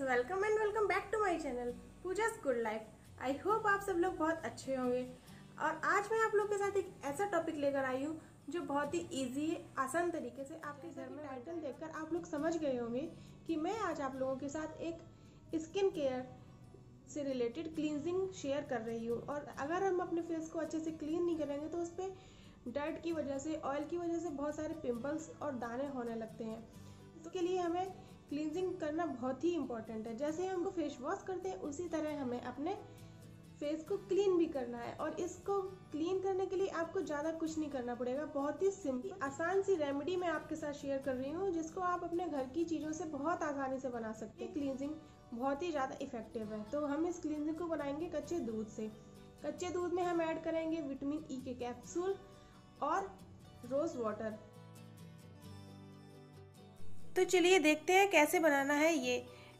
Welcome and welcome back to my channel Pooja's good life I hope आप सब लोग बहुत अच्छे होंगे। और आज मैं आप लोग के साथ एक ऐसा टॉपिक लेकर आई हूँ, जो बहुत ही इजी आसान तरीके से आपके घर में टाइटल देखकर आप लोग समझ गए होंगे कि मैं आज आप लोगों के साथ एक स्किन केयर से रिलेटेड क्लींजिंग शेयर कर रही हूँ। और अगर हम अपने फेस को अच्छे से क्लीन नहीं करेंगे तो उस पर डर्ट की वजह से ऑयल की वजह से बहुत सारे पिंपल्स और दाने होने लगते हैं। तो के लिए हमें क्लींजिंग करना बहुत ही इंपॉर्टेंट है। जैसे हम फेस वॉश करते हैं, उसी तरह हमें अपने फेस को क्लीन भी करना है। और इसको क्लीन करने के लिए आपको ज़्यादा कुछ नहीं करना पड़ेगा। बहुत ही सिंपल आसान सी रेमेडी मैं आपके साथ शेयर कर रही हूँ, जिसको आप अपने घर की चीज़ों से बहुत आसानी से बना सकते हैं। क्लींजिंग बहुत ही ज़्यादा इफ़ेक्टिव है। तो हम इस क्लींजिंग को बनाएँगे कच्चे दूध से। कच्चे दूध में हम ऐड करेंगे विटामिन ई के कैप्सूल और रोज़ वाटर तो चलिए देखते हैं कैसे बनाना है ये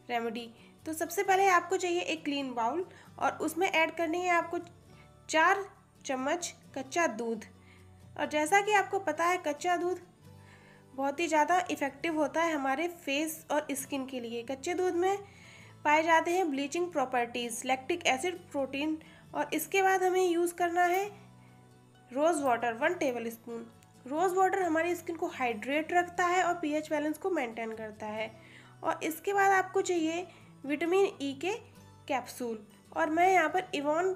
रेमेडी तो सबसे पहले आपको चाहिए एक क्लीन बाउल और उसमें ऐड करनी है आपको चार चम्मच कच्चा दूध। और जैसा कि आपको पता है कच्चा दूध बहुत ही ज़्यादा इफ़ेक्टिव होता है हमारे फेस और स्किन के लिए। कच्चे दूध में पाए जाते हैं bleaching properties lactic acid protein और इसके बाद हमें यूज़ करना है rose water one tablespoon rose water हमारी स्किन को हाइड्रेट रखता है और पीएच बैलेंस को मेंटेन करता है। और इसके बाद आपको चाहिए विटामिन ई के कैप्सूल। और मैं यहाँ पर इवॉन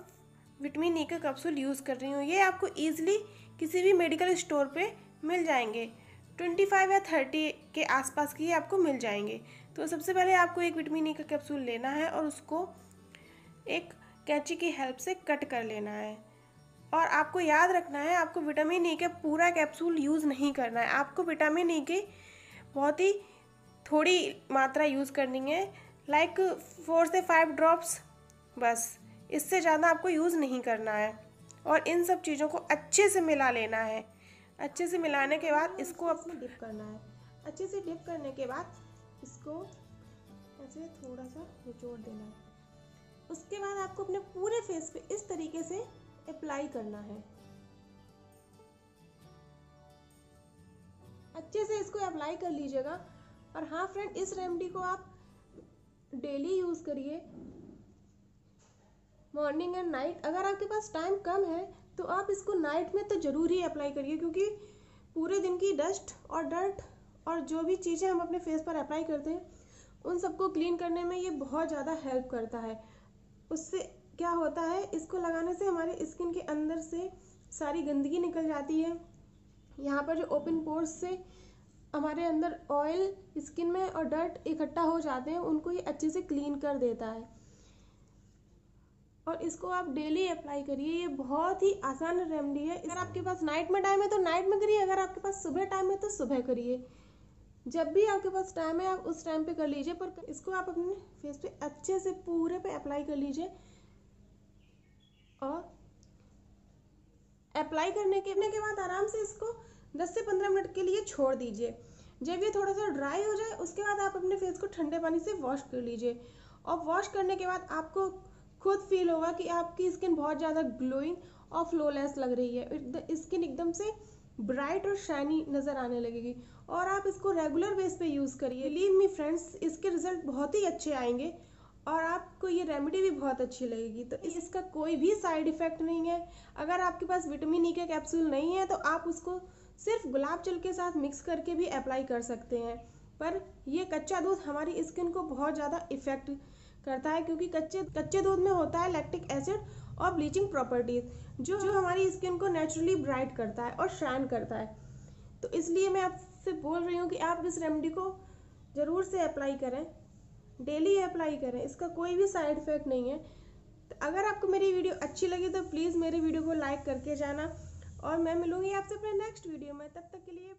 विटामिन ई का कैप्सूल यूज़ कर रही हूँ। ये आपको ईजिली किसी भी मेडिकल स्टोर पे मिल जाएँगे। ट्वेंटी फाइव या थर्टी के आसपास की आपको मिल जाएँगे। तो सबसे पहले आपको एक विटामिन ई का कैप्सूल लेना है और उसको एक कैंची की हेल्प से कट कर लेना है। और आपको याद रखना है आपको विटामिन ई का पूरा कैप्सूल यूज़ नहीं करना है। आपको विटामिन ई की बहुत ही थोड़ी मात्रा यूज़ करनी है। लाइक फोर से फाइव ड्रॉप्स बस। इससे ज़्यादा आपको यूज़ नहीं करना है। और इन सब चीज़ों को अच्छे से मिला लेना है। अच्छे से मिलाने के बाद इसको अपने डिप करना है। अच्छे से डिप करने के बाद इसको ऐसे थोड़ा सा निचोड़ देना है। उसके बाद आपको अपने पूरे फेस पे इस तरीके से अप्लाई करना है। अच्छे से इसको अप्लाई कर लीजिएगा। और हाँ फ्रेंड इस रेमेडी को आप डेली यूज़ करिए। मॉर्निंग एंड नाइट अगर आपके पास टाइम कम है तो आप इसको नाइट में तो ज़रूर ही अप्लाई करिए, क्योंकि पूरे दिन की डस्ट और डर्ट और जो भी चीज़ें हम अपने फेस पर अप्लाई करते हैं, उन सबको क्लीन करने में ये बहुत ज़्यादा हेल्प करता है। उससे क्या होता है? इसको लगाने से हमारे स्किन के अंदर से सारी गंदगी निकल जाती है। यहाँ पर जो ओपन पोर्स से हमारे अंदर ऑयल स्किन में और डर्ट इकट्ठा हो जाते हैं, उनको ये अच्छे से क्लीन कर देता है। और इसको आप डेली अप्लाई करिए, ये बहुत ही आसान रेमेडी है। अगर आपके पास नाइट में टाइम है तो नाइट में करिए। अगर आपके पास सुबह टाइम है तो सुबह करिए। जब भी आपके पास टाइम है, आप उस टाइम पे कर लीजिए, पर इसको आप अपने फेस पे अच्छे से पूरे पे अप्लाई कर लीजिए। और अप्लाई करने के के बाद आराम से इसको 10 से 15 मिनट के लिए छोड़ दीजिए। जब ये थोड़ा सा ड्राई हो जाए, उसके बाद आप अपने फेस को ठंडे पानी से वॉश कर लीजिए। और वॉश करने के बाद आपको खुद फील होगा कि आपकी स्किन बहुत ज़्यादा ग्लोइंग और फ्लोलेस लग रही है। स्किन एकदम से ब्राइट और शाइनी नज़र आने लगेगी। और आप इसको रेगुलर बेस पे यूज़ करिए। लीव मी फ्रेंड्स इसके रिज़ल्ट बहुत ही अच्छे आएँगे। और आपको ये रेमेडी भी बहुत अच्छी लगेगी। तो इसका कोई भी साइड इफ़ेक्ट नहीं है। अगर आपके पास विटामिन ई के कैप्सूल नहीं है तो आप उसको सिर्फ़ गुलाब जल के साथ मिक्स करके भी अप्लाई कर सकते हैं। पर ये कच्चा दूध हमारी स्किन को बहुत ज़्यादा इफ़ेक्ट करता है क्योंकि कच्चे कच्चे दूध में होता है लैक्टिक एसिड और ब्लीचिंग प्रॉपर्टीज़ जो जो हमारी स्किन को नेचुरली ब्राइट करता है और शाइन करता है। तो इसलिए मैं आपसे बोल रही हूँ कि आप इस रेमेडी को ज़रूर से अप्लाई करें। डेली अप्लाई करें, इसका कोई भी साइड इफ़ेक्ट नहीं है। तो अगर आपको मेरी वीडियो अच्छी लगी तो प्लीज़ मेरी वीडियो को लाइक करके जाना। और मैं मिलूँगी आपसे अपने नेक्स्ट वीडियो में। तब तक के लिए